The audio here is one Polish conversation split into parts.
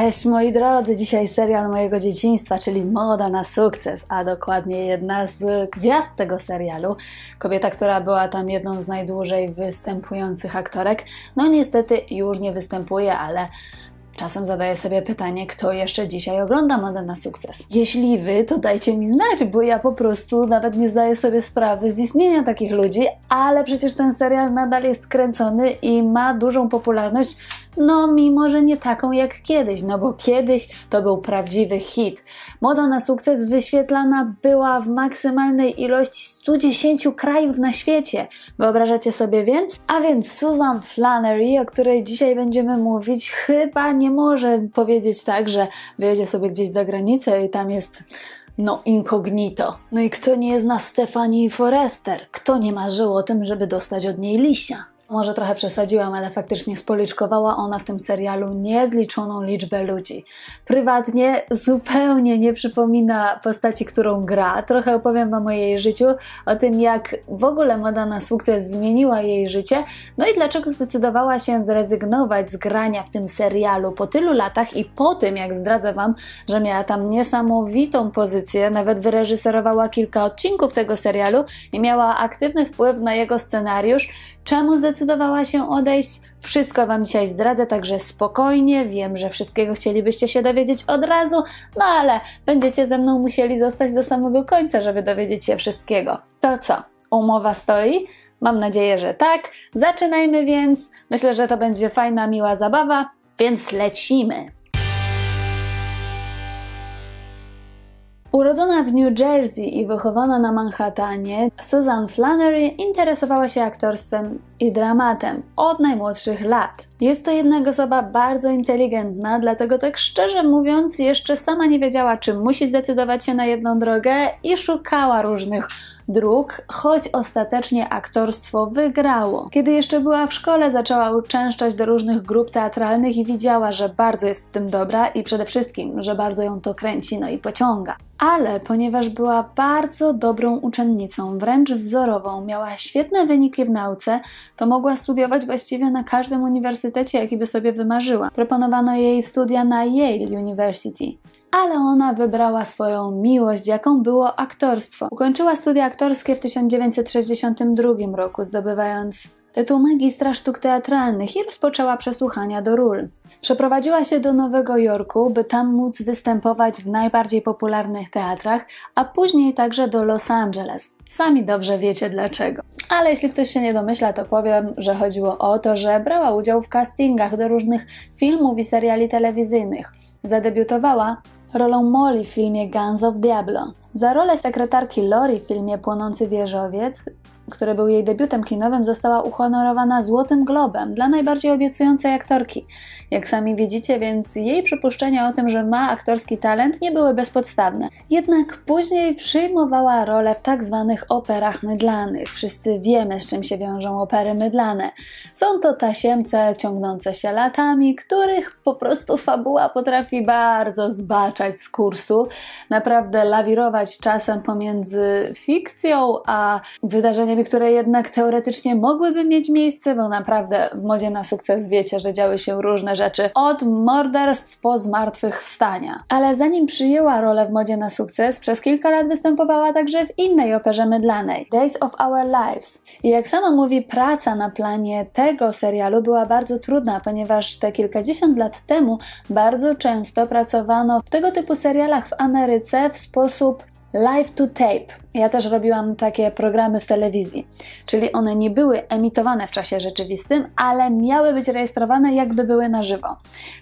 Cześć moi drodzy, dzisiaj serial mojego dzieciństwa, czyli Moda na sukces, a dokładnie jedna z gwiazd tego serialu, kobieta, która była tam jedną z najdłużej występujących aktorek, no niestety już nie występuje, ale Czasem zadaję sobie pytanie, kto jeszcze dzisiaj ogląda Modę na sukces. Jeśli wy, to dajcie mi znać, bo ja po prostu nawet nie zdaję sobie sprawy z istnienia takich ludzi, ale przecież ten serial nadal jest kręcony i ma dużą popularność, no mimo, że nie taką jak kiedyś, no bo kiedyś to był prawdziwy hit. Moda na sukces wyświetlana była w maksymalnej ilości 110 krajów na świecie. Wyobrażacie sobie więc? A więc Susan Flannery, o której dzisiaj będziemy mówić, chyba nie może powiedzieć tak, że wyjedzie sobie gdzieś za granicę i tam jest no, incognito. No i kto nie zna Stefanii Forrester? Kto nie marzył o tym, żeby dostać od niej liścia? Może trochę przesadziłam, ale faktycznie spoliczkowała ona w tym serialu niezliczoną liczbę ludzi. Prywatnie zupełnie nie przypomina postaci, którą gra. Trochę opowiem Wam o jej życiu, o tym jak w ogóle moda na sukces zmieniła jej życie, no i dlaczego zdecydowała się zrezygnować z grania w tym serialu po tylu latach i po tym, jak zdradzę Wam, że miała tam niesamowitą pozycję, nawet wyreżyserowała kilka odcinków tego serialu i miała aktywny wpływ na jego scenariusz, czemu zdecydowała się odejść. Wszystko Wam dzisiaj zdradzę, także spokojnie. Wiem, że wszystkiego chcielibyście się dowiedzieć od razu, no ale będziecie ze mną musieli zostać do samego końca, żeby dowiedzieć się wszystkiego. To co? Umowa stoi? Mam nadzieję, że tak. Zaczynajmy więc. Myślę, że to będzie fajna, miła zabawa, więc lecimy. Urodzona w New Jersey i wychowana na Manhattanie, Susan Flannery interesowała się aktorstwem i dramatem od najmłodszych lat. Jest to jednak osoba bardzo inteligentna, dlatego tak szczerze mówiąc, jeszcze sama nie wiedziała, czy musi zdecydować się na jedną drogę i szukała różnych dróg, choć ostatecznie aktorstwo wygrało. Kiedy jeszcze była w szkole, zaczęła uczęszczać do różnych grup teatralnych i widziała, że bardzo jest w tym dobra i przede wszystkim, że bardzo ją to kręci, no i pociąga. Ale ponieważ była bardzo dobrą uczennicą, wręcz wzorową, miała świetne wyniki w nauce, to mogła studiować właściwie na każdym uniwersytecie, jaki by sobie wymarzyła. Proponowano jej studia na Yale University ale ona wybrała swoją miłość, jaką było aktorstwo. Ukończyła studia aktorskie w 1962 roku, zdobywając tytuł magistra sztuk teatralnych i rozpoczęła przesłuchania do ról. Przeprowadziła się do Nowego Jorku, by tam móc występować w najbardziej popularnych teatrach, a później także do Los Angeles. Sami dobrze wiecie dlaczego. Ale jeśli ktoś się nie domyśla, to powiem, że chodziło o to, że brała udział w castingach do różnych filmów i seriali telewizyjnych. Zadebiutowała rolą Molly w filmie Guns of Diablo. Za rolę sekretarki Lori w filmie Płonący Wieżowiec który był jej debiutem kinowym, została uhonorowana Złotym Globem dla najbardziej obiecującej aktorki. Jak sami widzicie, więc jej przypuszczenia o tym, że ma aktorski talent, nie były bezpodstawne. Jednak później przyjmowała rolę w tak zwanych operach mydlanych. Wszyscy wiemy, z czym się wiążą opery mydlane. Są to tasiemce ciągnące się latami, których po prostu fabuła potrafi bardzo zbaczać z kursu. Naprawdę lawirować czasem pomiędzy fikcją a które jednak teoretycznie mogłyby mieć miejsce, bo naprawdę w modzie na sukces wiecie, że działy się różne rzeczy, od morderstw po zmartwychwstania. Ale zanim przyjęła rolę w modzie na sukces, przez kilka lat występowała także w innej operze mydlanej, Days of Our Lives. I jak sama mówi, praca na planie tego serialu była bardzo trudna, ponieważ te kilkadziesiąt lat temu bardzo często pracowano w tego typu serialach w Ameryce w sposób live to tape. Ja też robiłam takie programy w telewizji, czyli one nie były emitowane w czasie rzeczywistym, ale miały być rejestrowane jakby były na żywo.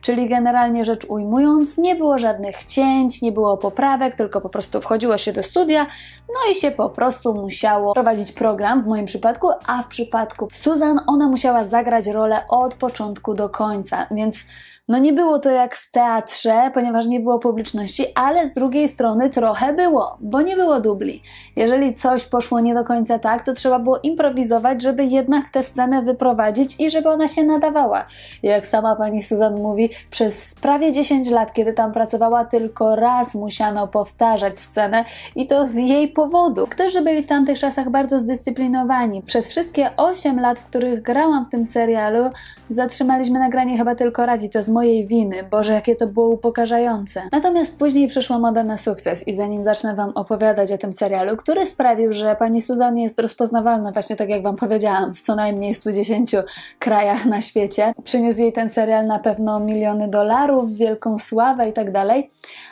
Czyli generalnie rzecz ujmując, nie było żadnych cięć, nie było poprawek, tylko po prostu wchodziło się do studia, no i się po prostu musiało prowadzić program w moim przypadku, a w przypadku Susan ona musiała zagrać rolę od początku do końca, więc no nie było to jak w teatrze, ponieważ nie było publiczności, ale z drugiej strony trochę było, bo nie było dubli. Jeżeli coś poszło nie do końca tak, to trzeba było improwizować, żeby jednak tę scenę wyprowadzić i żeby ona się nadawała. Jak sama pani Susan mówi, przez prawie 10 lat, kiedy tam pracowała, tylko raz musiano powtarzać scenę i to z jej powodu. Aktorzy byli w tamtych czasach bardzo zdyscyplinowani. Przez wszystkie 8 lat, w których grałam w tym serialu, zatrzymaliśmy nagranie chyba tylko raz i to z mojej winy. Boże, jakie to było upokarzające. Natomiast później przyszła moda na sukces i zanim zacznę Wam opowiadać o tym serialu, który sprawił, że pani Susan jest rozpoznawalna, właśnie tak jak Wam powiedziałam, w co najmniej 110 krajach na świecie. Przyniósł jej ten serial na pewno miliony dolarów, wielką sławę i tak dalej,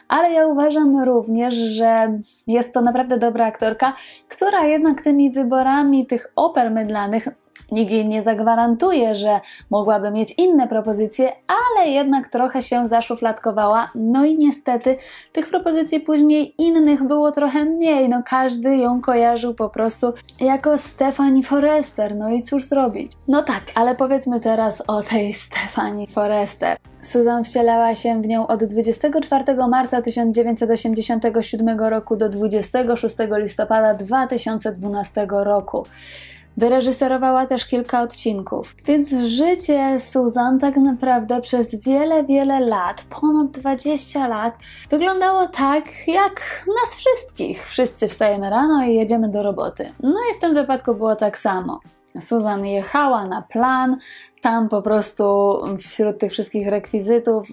ale ja uważam również, że jest to naprawdę dobra aktorka, która jednak tymi wyborami tych oper mydlanych Nikt jej nie zagwarantuje, że mogłaby mieć inne propozycje, ale jednak trochę się zaszufladkowała. No i niestety tych propozycji później innych było trochę mniej. No każdy ją kojarzył po prostu jako Stephanie Forrester. No i cóż zrobić? No tak, ale powiedzmy teraz o tej Stephanie Forrester. Susan wcielała się w nią od 24 marca 1987 roku do 26 listopada 2012 roku. Wyreżyserowała też kilka odcinków. Więc życie Susan tak naprawdę przez wiele, wiele lat, ponad 20 lat, wyglądało tak jak nas wszystkich. Wszyscy wstajemy rano i jedziemy do roboty. No i w tym wypadku było tak samo. Susan jechała na plan, tam po prostu wśród tych wszystkich rekwizytów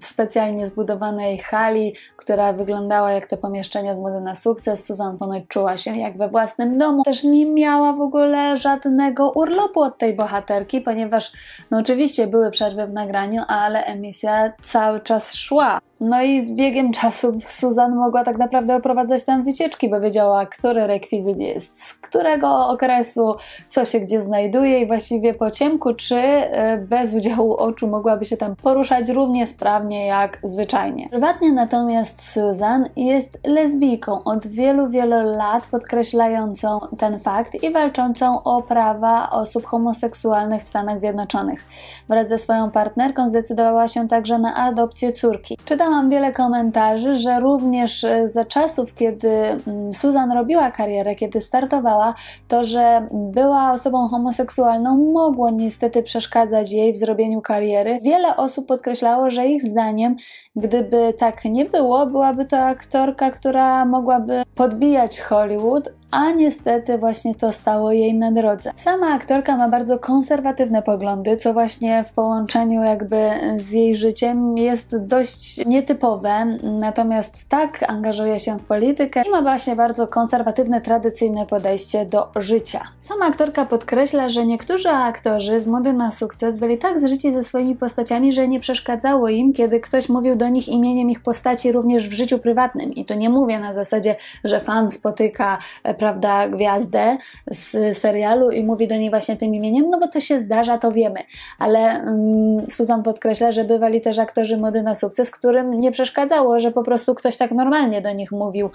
w specjalnie zbudowanej hali, która wyglądała jak te pomieszczenia z mody na sukces, Susan ponoć czuła się jak we własnym domu. Też nie miała w ogóle żadnego urlopu od tej bohaterki, ponieważ no oczywiście były przerwy w nagraniu, ale emisja cały czas szła. No i z biegiem czasu Susan mogła tak naprawdę oprowadzać tam wycieczki, bo wiedziała, który rekwizyt jest z którego okresu, co się gdzie znajduje i właściwie po ciemku czy y, bez udziału oczu mogłaby się tam poruszać równie sprawnie jak zwyczajnie. Prywatnie natomiast Susan jest lesbijką od wielu, wielu lat, podkreślającą ten fakt i walczącą o prawa osób homoseksualnych w Stanach Zjednoczonych. Wraz ze swoją partnerką zdecydowała się także na adopcję córki. Czytałam wiele komentarzy, że również y, za czasów, kiedy mm, Susan robiła karierę, kiedy startowała, to, że była osobą homoseksualną, mogło niestety przeszkadzać jej w zrobieniu kariery. Wiele osób podkreślało, że ich zdaniem, gdyby tak nie było, byłaby to aktorka, która mogłaby podbijać Hollywood, a niestety właśnie to stało jej na drodze. Sama aktorka ma bardzo konserwatywne poglądy, co właśnie w połączeniu jakby z jej życiem jest dość nietypowe, natomiast tak angażuje się w politykę i ma właśnie bardzo konserwatywne, tradycyjne podejście do życia. Sama aktorka podkreśla, że niektórzy aktorzy z mody na sukces byli tak zżyci ze swoimi postaciami, że nie przeszkadzało im, kiedy ktoś mówił do nich imieniem ich postaci również w życiu prywatnym. I tu nie mówię na zasadzie, że fan spotyka prawda, gwiazdę z serialu i mówi do niej właśnie tym imieniem, no bo to się zdarza, to wiemy. Ale um, Susan podkreśla, że bywali też aktorzy mody na sukces, którym nie przeszkadzało, że po prostu ktoś tak normalnie do nich mówił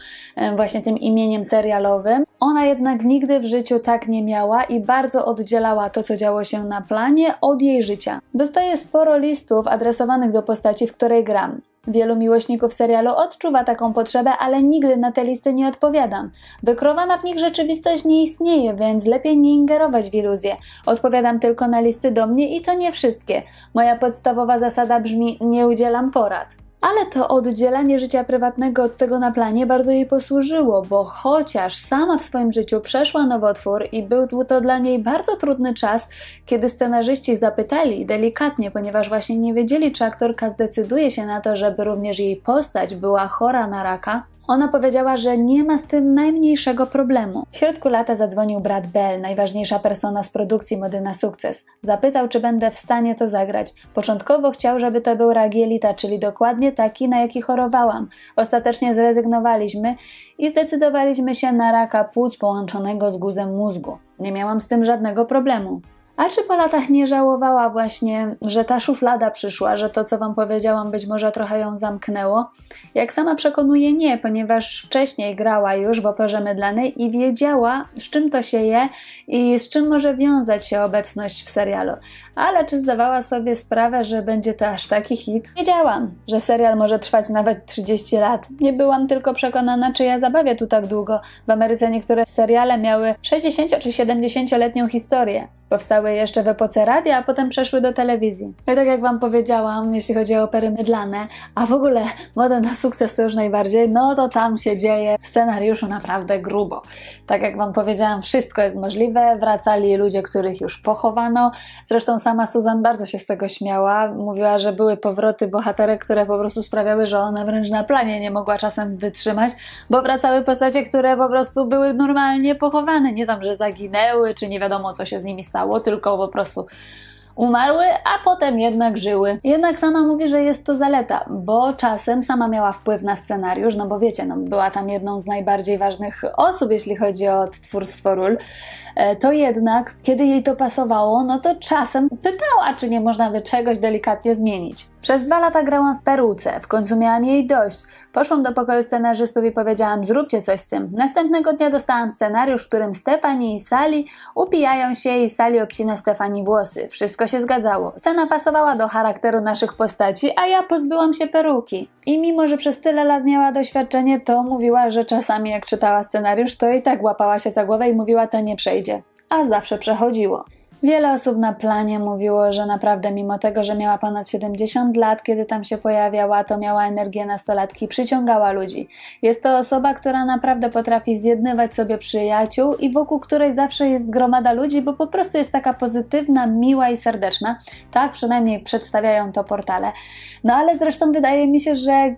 właśnie tym imieniem serialowym. Ona jednak nigdy w życiu tak nie miała i bardzo oddzielała to, co działo się na planie od jej życia. Dostaje sporo listów adresowanych do postaci, w której gram. Wielu miłośników serialu odczuwa taką potrzebę, ale nigdy na te listy nie odpowiadam. Wykrowana w nich rzeczywistość nie istnieje, więc lepiej nie ingerować w iluzję. Odpowiadam tylko na listy do mnie i to nie wszystkie. Moja podstawowa zasada brzmi: nie udzielam porad ale to oddzielanie życia prywatnego od tego na planie bardzo jej posłużyło, bo chociaż sama w swoim życiu przeszła nowotwór i był to dla niej bardzo trudny czas, kiedy scenarzyści zapytali delikatnie, ponieważ właśnie nie wiedzieli, czy aktorka zdecyduje się na to, żeby również jej postać była chora na raka, ona powiedziała, że nie ma z tym najmniejszego problemu. W środku lata zadzwonił brat Bell, najważniejsza persona z produkcji Mody na sukces. Zapytał, czy będę w stanie to zagrać. Początkowo chciał, żeby to był Ragielita, czyli dokładnie taki, na jaki chorowałam. Ostatecznie zrezygnowaliśmy i zdecydowaliśmy się na raka płuc połączonego z guzem mózgu. Nie miałam z tym żadnego problemu. A czy po latach nie żałowała właśnie, że ta szuflada przyszła, że to, co Wam powiedziałam, być może trochę ją zamknęło? Jak sama przekonuje, nie, ponieważ wcześniej grała już w operze mydlanej i wiedziała, z czym to się je i z czym może wiązać się obecność w serialu. Ale czy zdawała sobie sprawę, że będzie to aż taki hit? Wiedziałam, że serial może trwać nawet 30 lat. Nie byłam tylko przekonana, czy ja zabawię tu tak długo. W Ameryce niektóre seriale miały 60 czy 70-letnią historię. Powstały jeszcze w epoce radia, a potem przeszły do telewizji. I tak jak Wam powiedziałam, jeśli chodzi o opery mydlane, a w ogóle moda na sukces to już najbardziej, no to tam się dzieje w scenariuszu naprawdę grubo. Tak jak Wam powiedziałam, wszystko jest możliwe. Wracali ludzie, których już pochowano. Zresztą sama Susan bardzo się z tego śmiała. Mówiła, że były powroty bohaterek, które po prostu sprawiały, że ona wręcz na planie nie mogła czasem wytrzymać, bo wracały postacie, które po prostu były normalnie pochowane. Nie tam, że zaginęły, czy nie wiadomo, co się z nimi stało tylko po prostu umarły, a potem jednak żyły. Jednak sama mówi, że jest to zaleta, bo czasem sama miała wpływ na scenariusz, no bo wiecie, no, była tam jedną z najbardziej ważnych osób, jeśli chodzi o twórstwo ról. E, to jednak, kiedy jej to pasowało, no to czasem pytała, czy nie można by czegoś delikatnie zmienić. Przez dwa lata grałam w peruce, w końcu miałam jej dość. Poszłam do pokoju scenarzystów i powiedziałam, zróbcie coś z tym. Następnego dnia dostałam scenariusz, w którym Stefani i Sali upijają się i Sali obcina Stefani włosy. Wszystko się zgadzało. Scena pasowała do charakteru naszych postaci, a ja pozbyłam się peruki. I mimo, że przez tyle lat miała doświadczenie, to mówiła, że czasami jak czytała scenariusz, to i tak łapała się za głowę i mówiła, to nie przejdzie. A zawsze przechodziło. Wiele osób na planie mówiło, że naprawdę mimo tego, że miała ponad 70 lat, kiedy tam się pojawiała, to miała energię nastolatki, przyciągała ludzi. Jest to osoba, która naprawdę potrafi zjednywać sobie przyjaciół i wokół której zawsze jest gromada ludzi, bo po prostu jest taka pozytywna, miła i serdeczna. Tak przynajmniej przedstawiają to portale. No ale zresztą wydaje mi się, że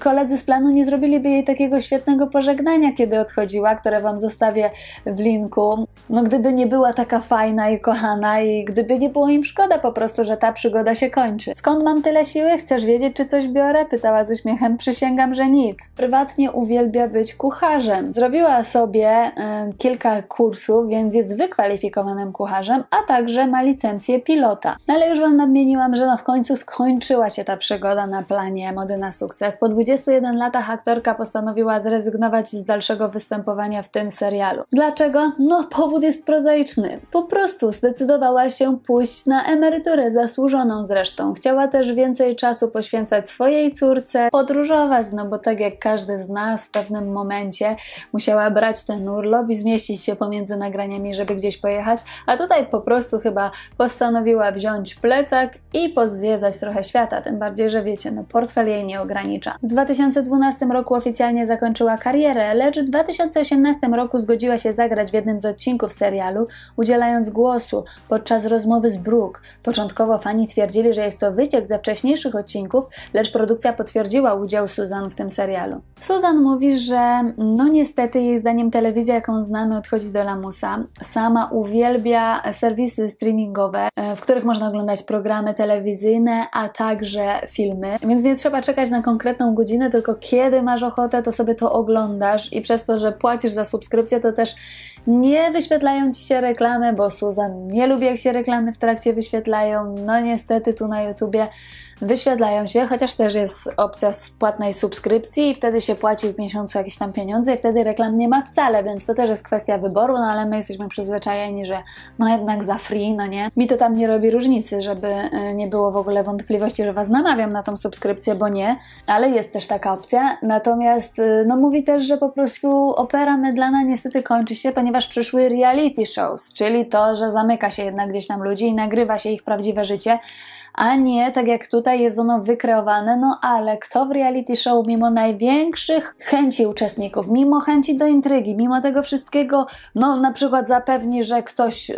koledzy z planu nie zrobiliby jej takiego świetnego pożegnania, kiedy odchodziła, które Wam zostawię w linku. No gdyby nie była taka fajna i kochana i gdyby nie było im szkoda po prostu, że ta przygoda się kończy. Skąd mam tyle siły? Chcesz wiedzieć, czy coś biorę? Pytała z uśmiechem. Przysięgam, że nic. Prywatnie uwielbia być kucharzem. Zrobiła sobie y, kilka kursów, więc jest wykwalifikowanym kucharzem, a także ma licencję pilota. No ale już Wam nadmieniłam, że no w końcu skończyła się ta przygoda na planie Mody na sukces. Po 21 latach aktorka postanowiła zrezygnować z dalszego występowania w tym serialu. Dlaczego? No, powód jest prozaiczny. Po prostu zdecydowała się pójść na emeryturę, zasłużoną zresztą. Chciała też więcej czasu poświęcać swojej córce, podróżować, no bo tak jak każdy z nas w pewnym momencie musiała brać ten urlop i zmieścić się pomiędzy nagraniami, żeby gdzieś pojechać, a tutaj po prostu chyba postanowiła wziąć plecak i pozwiedzać trochę świata, tym bardziej, że wiecie, no portfel jej nie ogranicza w 2012 roku oficjalnie zakończyła karierę, lecz w 2018 roku zgodziła się zagrać w jednym z odcinków serialu, udzielając głosu podczas rozmowy z Brooke. Początkowo fani twierdzili, że jest to wyciek ze wcześniejszych odcinków, lecz produkcja potwierdziła udział Susan w tym serialu. Susan mówi, że no niestety jej zdaniem telewizja, jaką znamy, odchodzi do lamusa. Sama uwielbia serwisy streamingowe, e, w których można oglądać programy telewizyjne, a także filmy, więc nie trzeba czekać na konkretną godzinę, tylko kiedy masz ochotę, to sobie to oglądasz i przez to, że płacisz za subskrypcję, to też nie wyświetlają ci się reklamy, bo Suzan nie lubi jak się reklamy w trakcie wyświetlają. No niestety tu na YouTubie wyświetlają się, chociaż też jest opcja płatnej subskrypcji i wtedy się płaci w miesiącu jakieś tam pieniądze i wtedy reklam nie ma wcale, więc to też jest kwestia wyboru, no ale my jesteśmy przyzwyczajeni, że no jednak za free, no nie. Mi to tam nie robi różnicy, żeby e, nie było w ogóle wątpliwości, że Was namawiam na tą subskrypcję, bo nie, ale jest też taka opcja. Natomiast e, no mówi też, że po prostu opera mydlana niestety kończy się, ponieważ przyszły reality shows, czyli to, że zamyka się jednak gdzieś tam ludzi i nagrywa się ich prawdziwe życie, a nie tak jak tutaj jest ono wykreowane, no ale kto w reality show mimo największych chęci uczestników, mimo chęci do intrygi, mimo tego wszystkiego, no na przykład zapewni, że ktoś y,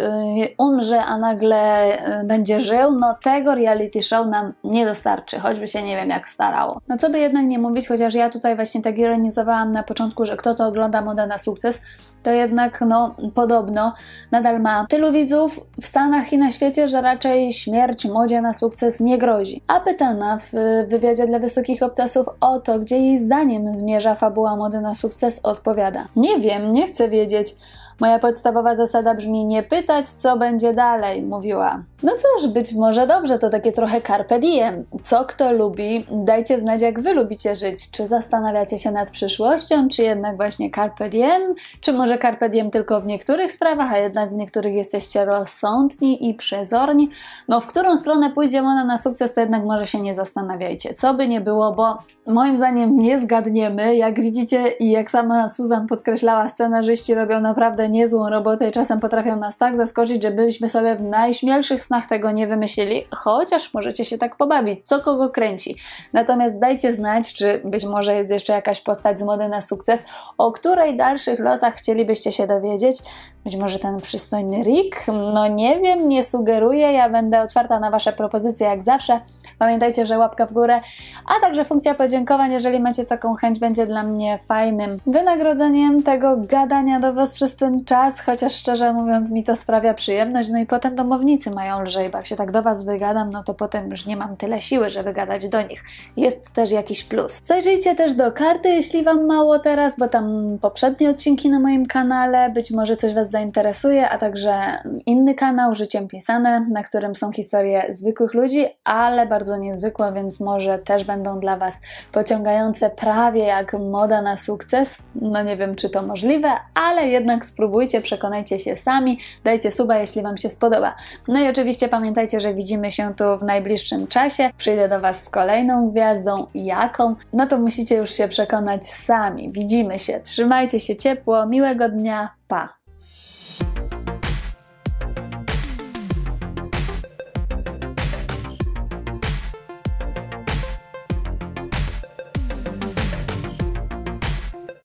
umrze, a nagle y, będzie żył, no tego reality show nam nie dostarczy, choćby się nie wiem jak starało. No co by jednak nie mówić, chociaż ja tutaj właśnie tak ironizowałam na początku, że kto to ogląda moda na sukces, to jednak no podobno nadal ma tylu widzów w Stanach i na świecie, że raczej śmierć modzie na sukces nie grozi. A pytana w wywiadzie dla Wysokich Obcasów o to, gdzie jej zdaniem zmierza fabuła mody na sukces, odpowiada: Nie wiem, nie chcę wiedzieć. Moja podstawowa zasada brzmi nie pytać, co będzie dalej, mówiła. No cóż, być może dobrze, to takie trochę carpe diem. Co kto lubi, dajcie znać, jak wy lubicie żyć. Czy zastanawiacie się nad przyszłością, czy jednak właśnie carpe diem, czy może carpe diem tylko w niektórych sprawach, a jednak w niektórych jesteście rozsądni i przezorni. No w którą stronę pójdzie ona na sukces, to jednak może się nie zastanawiajcie. Co by nie było, bo moim zdaniem nie zgadniemy. Jak widzicie i jak sama Susan podkreślała, scenarzyści robią naprawdę niezłą robotę i czasem potrafią nas tak zaskoczyć, żebyśmy sobie w najśmielszych snach tego nie wymyślili, chociaż możecie się tak pobawić, co kogo kręci. Natomiast dajcie znać, czy być może jest jeszcze jakaś postać z mody na sukces, o której dalszych losach chcielibyście się dowiedzieć. Być może ten przystojny Rick? No nie wiem, nie sugeruję, ja będę otwarta na Wasze propozycje jak zawsze. Pamiętajcie, że łapka w górę, a także funkcja podziękowań, jeżeli macie taką chęć, będzie dla mnie fajnym wynagrodzeniem tego gadania do Was przez ten czas, chociaż szczerze mówiąc mi to sprawia przyjemność, no i potem domownicy mają lżej, bo jak się tak do Was wygadam, no to potem już nie mam tyle siły, żeby gadać do nich. Jest też jakiś plus. Zajrzyjcie też do karty, jeśli Wam mało teraz, bo tam poprzednie odcinki na moim kanale, być może coś Was zainteresuje, a także inny kanał, Życiem Pisane, na którym są historie zwykłych ludzi, ale bardzo niezwykłe, więc może też będą dla Was pociągające prawie jak moda na sukces. No nie wiem, czy to możliwe, ale jednak spróbujcie, przekonajcie się sami, dajcie suba, jeśli Wam się spodoba. No i oczywiście pamiętajcie, że widzimy się tu w najbliższym czasie. Przyjdę do Was z kolejną gwiazdą. Jaką? No to musicie już się przekonać sami. Widzimy się. Trzymajcie się ciepło. Miłego dnia. Pa!